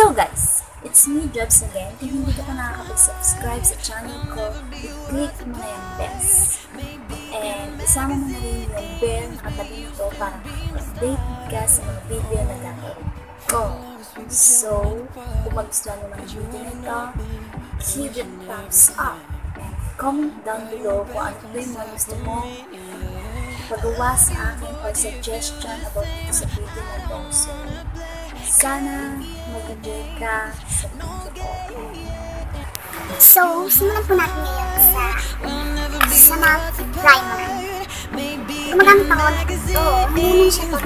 Hello guys! It's me, Jobs again. Kung hindi ka pa nakakapag-subscribe sa channel ko, i-click mo na yung best. And isama mo na rin yung bell na katabi nito para update ka sa mga video na gagawin ko. So, kung magustuhan mo ng video nito, hit the thumbs up. And comment down below kung ano ba yung gusto mo pagawa sa akin or suggestion about sa video na ito. Sana mag-enjoy ka sa. So, simulan po natin ngayon sa sa mga primer. Gumagamit ako ito. Hindi siya pag.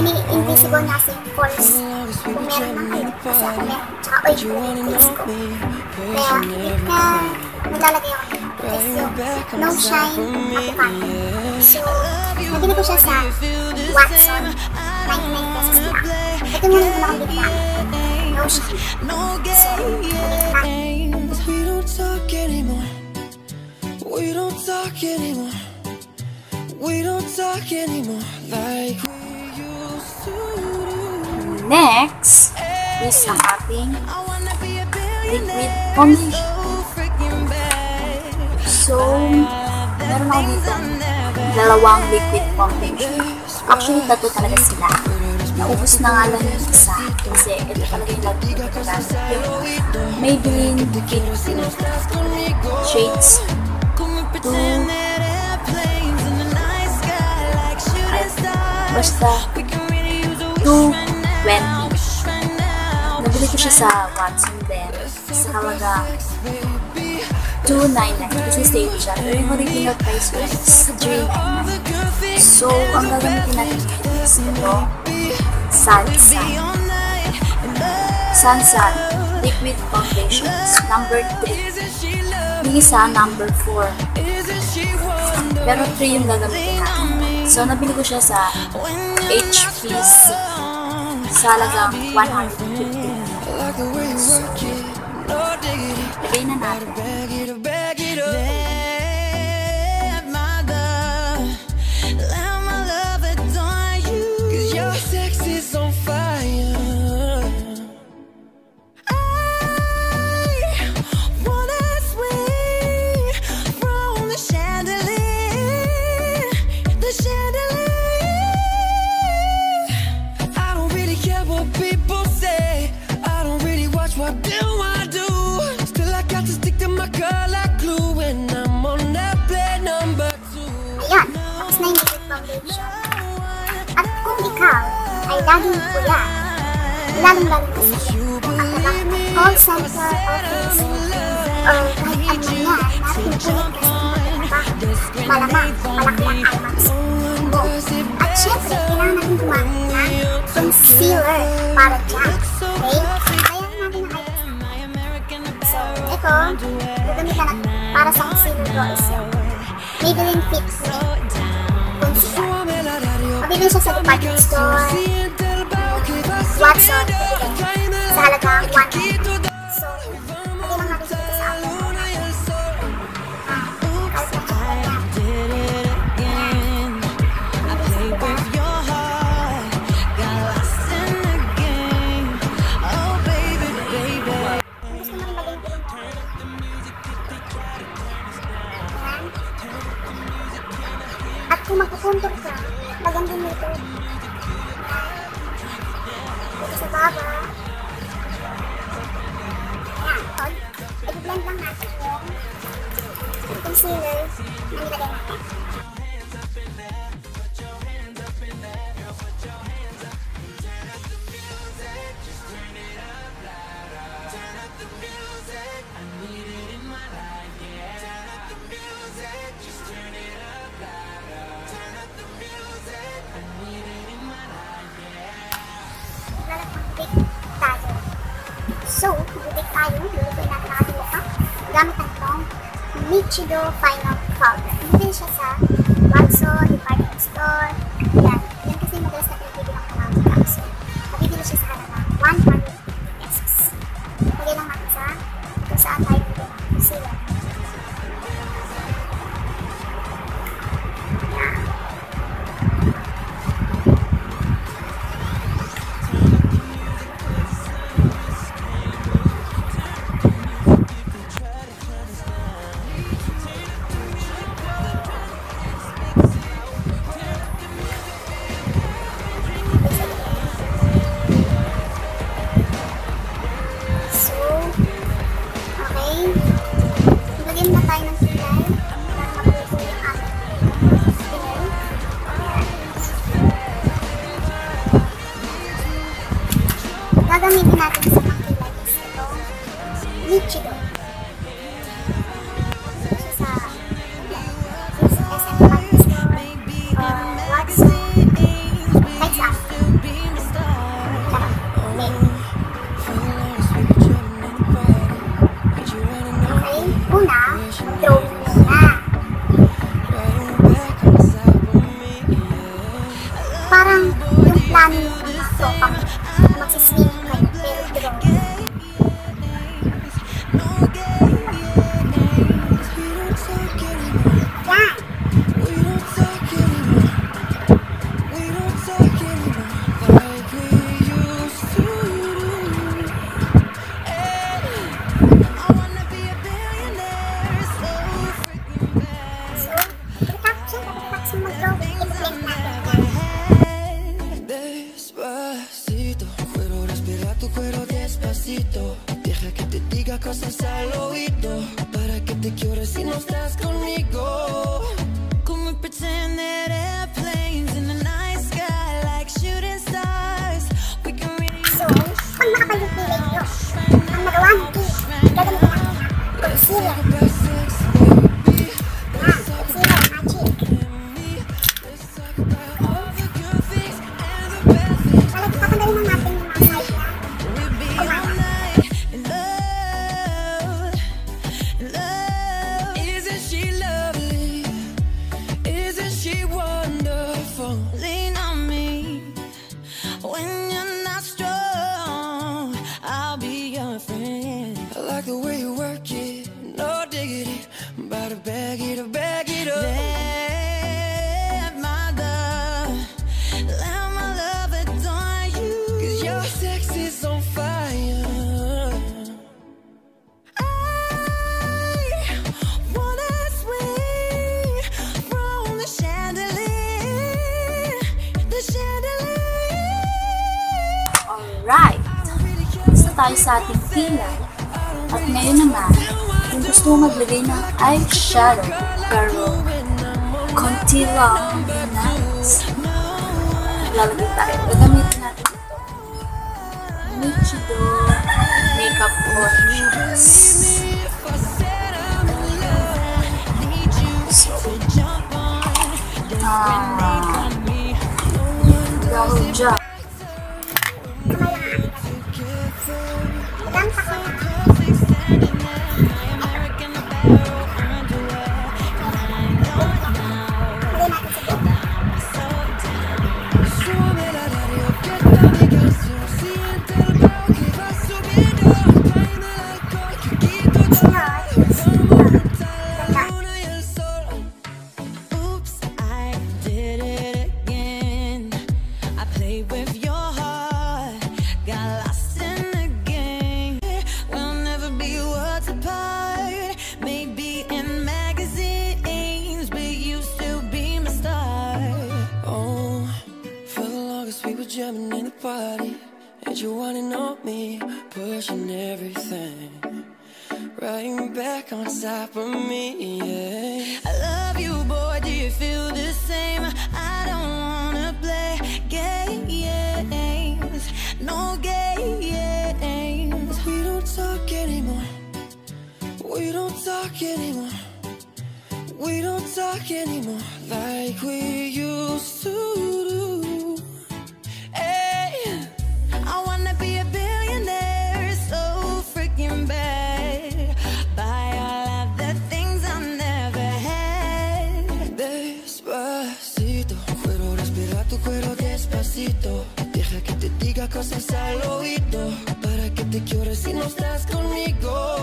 Ini-invisible na kasi false kung meron ng ano. Kasi ako meron. Tsaka oil yung face ko. Kaya, na naglalagay ako no shine, application. So, nabili ko siya sa Watson. 99 pesos lang. Ito nga lang akong binila. No shine. So. We don't talk anymore. We don't talk anymore. We don't talk anymore like we used to do. Next is ang ating liquid foundation. So meron ako dito dalawang liquid foundation. Actually, tatlo talaga sila. Naubos na nga lang yung isa kasi ito talaga yung lagi ko gamit. Yung Maybelline Liquid Shades Come and pretend that airplanes in the night sky like shooting stars. basta We can really use a wish 220. right now. Nabili ko siya sa Watson din sa halaga 299 kasi sale siya. Pero yung original price ko is 399. So, ang gagamitin natin is ito, Sansan. Sansan Liquid Foundations, number 3. Yung isa, number 4. Pero 3 yung gagamitin natin. So, nabili ko siya sa HPC sa halagang 150. Like Bag it up. Laging pula, lalong-lalong ka sa call center, office, or kahit ano na, napinupulit ka sa mga trabaho. Malamang, malaki ang IMAX mo. At syempre, kailangan natin gumamit ng concealer para dyan. Okay? Kaya natin ang IMAX. So, ito, gagamitan natin para sa concealer ko is yung Maybelline Fit Me Concealer. Mabili siya sa department store, Watson, sa halagang 1 So, pwede lang natin dito sa Ayan. At kung magpupuntok ka, maganda nito. Sa baba. Ayan, tol. I-blend lang natin yung concealer na nilagay natin. Tayo, lulutuin natin ang ating mukha gamit ang itong Michido Final Powder. Bibili siya sa Watson, Department Store. Yan. Yan kasi madalas na pinibili ng mga makeup. So, mabibili siya sa halaga 100 pesos. Lagay lang natin sa kung saan tayo bibili ng concealer. te quiero si no estás conmigo. tayo sa ating kilay. At ngayon naman, kung gusto mo maglagay ng eyeshadow, pero konti lang na lalagay tayo. Gagamitin natin ito. Nichido Makeup Oranges. So, ah. We don't talk anymore. We don't talk anymore Like we used to do. Hey. I wanna be a billionaire So freaking bad. Buy all of the things I never had. Despacito Quiero respirar tu cuero despacito. Deja que te diga cosas al oído Para que te cures si no estás conmigo.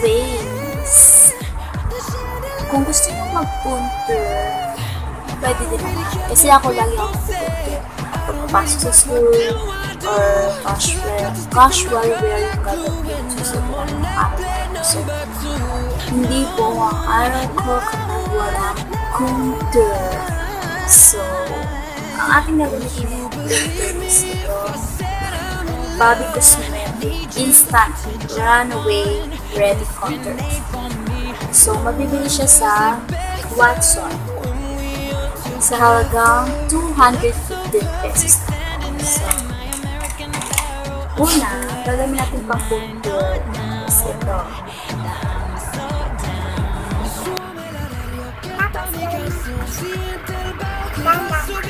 Veins. Kung gusto nyo mag-punter, pwede din naman. Kasi ako lang yung punter. Pagpasok sa school, or casual, casual wear yung gagawin. Susunod ng pattern. So, hindi po ang araw ko kapag walang punter. So, ang ating nagawin is ito, Bobby Guzman Instant Runaway Ready Contour. So, mabibili siya sa Watson sa halagang 215 pesos. So, una, gagawin natin pang contour is ito. Tapos yun, ganda. Malapit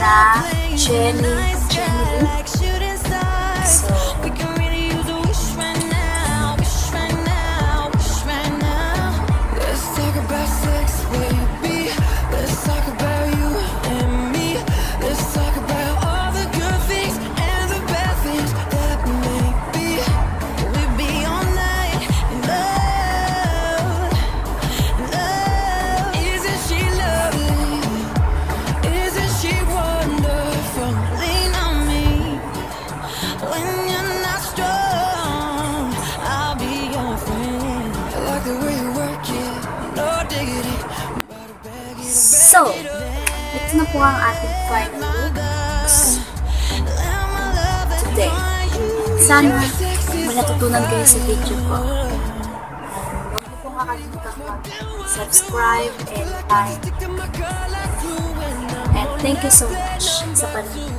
na I Jenny, nice Jenny so, ito na po ang ating final looks today. Sana may natutunan kayo sa video ko. Huwag niyo pong kakalimutan mag-subscribe and like. And thank you so much sa panonood.